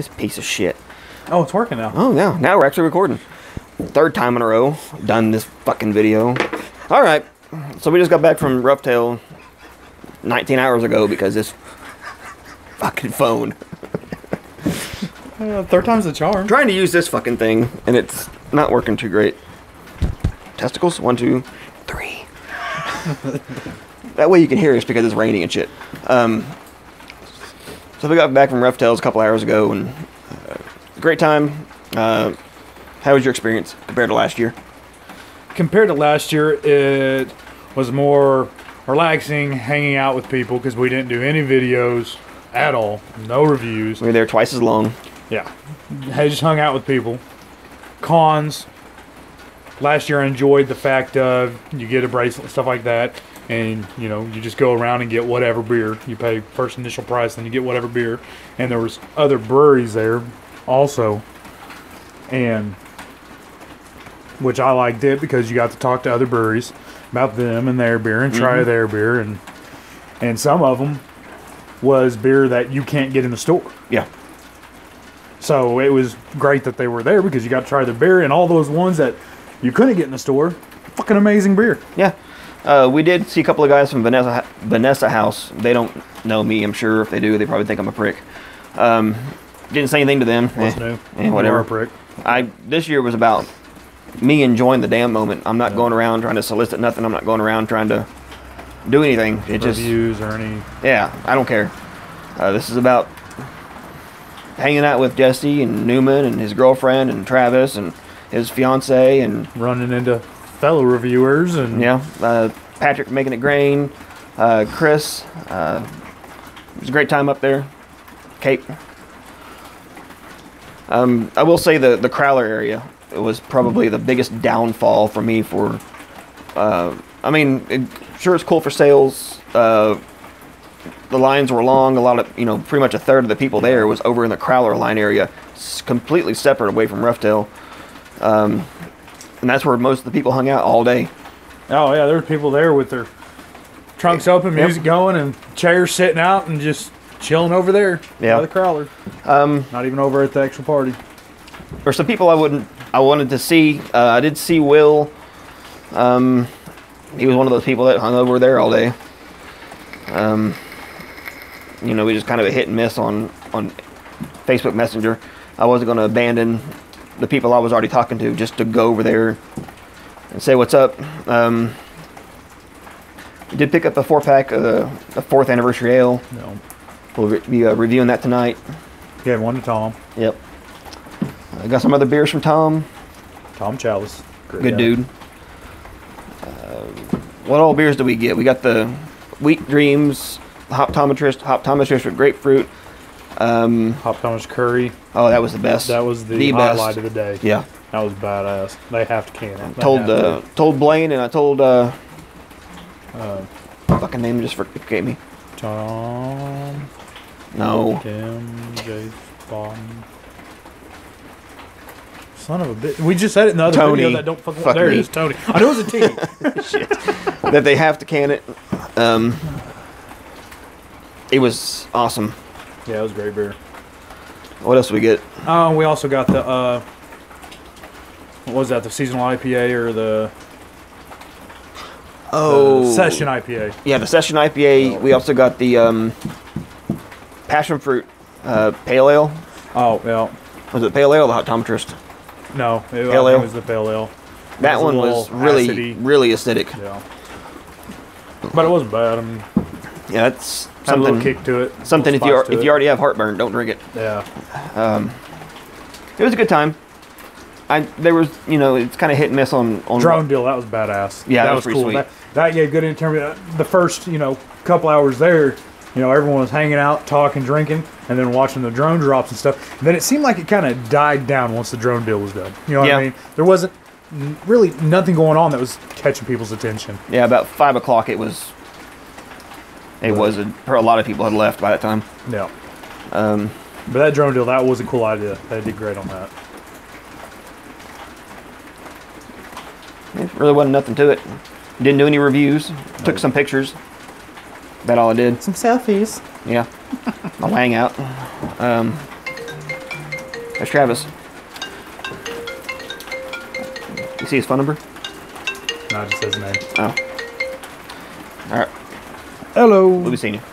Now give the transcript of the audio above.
This piece of shit. Oh, it's working now. Oh, yeah. Now we're actually recording. Third time in a row done this fucking video. All right. So we just got back from Roughtail 19 hours ago because this fucking phone. Uh, third time's the charm. Trying to use this fucking thing and it's not working too great. Testicles? One, two, three. that way you can hear us because it's raining and shit. Um, so we got back from Roughtails a couple hours ago and uh, great time. Uh, how was your experience compared to last year? Compared to last year, it was more relaxing, hanging out with people because we didn't do any videos at all, no reviews. We were there twice as long. Yeah, I just hung out with people. Cons. Last year, I enjoyed the fact of you get a bracelet and stuff like that, and you know you just go around and get whatever beer you pay first initial price, then you get whatever beer. And there was other breweries there, also, and which I liked it because you got to talk to other breweries about them and their beer and try mm-hmm. their beer and and some of them was beer that you can't get in the store. Yeah. So it was great that they were there because you got to try their beer and all those ones that you couldn't get in the store. Fucking amazing beer. Yeah. Uh, we did see a couple of guys from Vanessa Vanessa House. They don't know me, I'm sure. If they do, they probably think I'm a prick. Um, didn't say anything to them. What's Eh, new? eh, whatever. a prick. I this year was about me enjoying the damn moment. I'm not going around trying to solicit nothing. I'm not going around trying to do anything. It just or any. yeah, I don't care. Uh, this is about hanging out with Jesse and Newman and his girlfriend and Travis and his fiance and running into fellow reviewers and yeah, uh, Patrick making it grain, uh, Chris. Uh, it was a great time up there. Cape. Um, I will say the the Crowler area It was probably the biggest downfall for me. For uh, I mean, it, sure it's cool for sales. Uh, the lines were long. A lot of you know, pretty much a third of the people there was over in the Crowler line area, completely separate away from Roughtail. Um, and that's where most of the people hung out all day. oh yeah, there were people there with their trunks open, Yep. music going, and chairs sitting out and just chilling over there Yeah. by the Crowler. Um, Not even over at the actual party. or some people I wouldn't I wanted to see. Uh, I did see Will. Um, he was one of those people that hung over there all day. Um, you know, we just kind of a hit and miss on on Facebook Messenger. I wasn't going to abandon the people I was already talking to just to go over there and say what's up. Um, we did pick up a four pack of the, the fourth anniversary ale. No. We'll be uh, reviewing that tonight. Gave one to Tom. Yep. I got some other beers from Tom. Tom Chalice. Great Good guy. dude. Uh, what all beers do we get? We got the Wheat Dreams, Hoptometrist, Hoptometrist with grapefruit. Um, Hop Thomas Curry. oh, that was the best. That was the, The best. highlight of the day. Yeah. That was badass. They have to can it. They Told have uh, told Blaine and I told uh, uh, fucking name just forget me. Tom, No. Tim, Jace, Bond. Son of a bitch. We just said it in the other Tony. video that don't fucking. Fuck there me. it is, Tony. I knew it was a T. Shit. That they have to can it. Um, it was awesome. Yeah, it was great beer. What else we get? Uh, we also got the. Uh, what was that? The seasonal IPA or the, Oh, the session IPA? Yeah, the session IPA. We also got the um, passion fruit uh, pale ale. Oh, yeah. Was it pale ale or the hoptometrist? No, it, Pale ale? was the pale ale. That was one was really, acidy. really acidic. Yeah. But it wasn't bad. I mean, Yeah, that's had a little something. kick to it. Something if you to if you already have heartburn, don't drink it. Yeah. Um, It was a good time. I there was you know it's kind of hit and miss on on drone deal that was badass Yeah, that that was was cool sweet. That, that gave good interview the first you know couple hours there you know everyone was hanging out talking drinking and then watching the drone drops and stuff and then it seemed like it kind of died down once the drone deal was done you know what Yeah. i mean there wasn't really nothing going on that was catching people's attention Yeah, about five o'clock it was. It was a, a lot of people had left by that time. yeah Um, but that drone deal that was a cool idea they did great on that it really wasn't nothing to it. Didn't do any reviews. Took some pictures. That all I did. some selfies Yeah, I'll hang out. Um, There's Travis. You see his phone number? No, it just says name. Oh. All right. Hello. We'll be seeing you.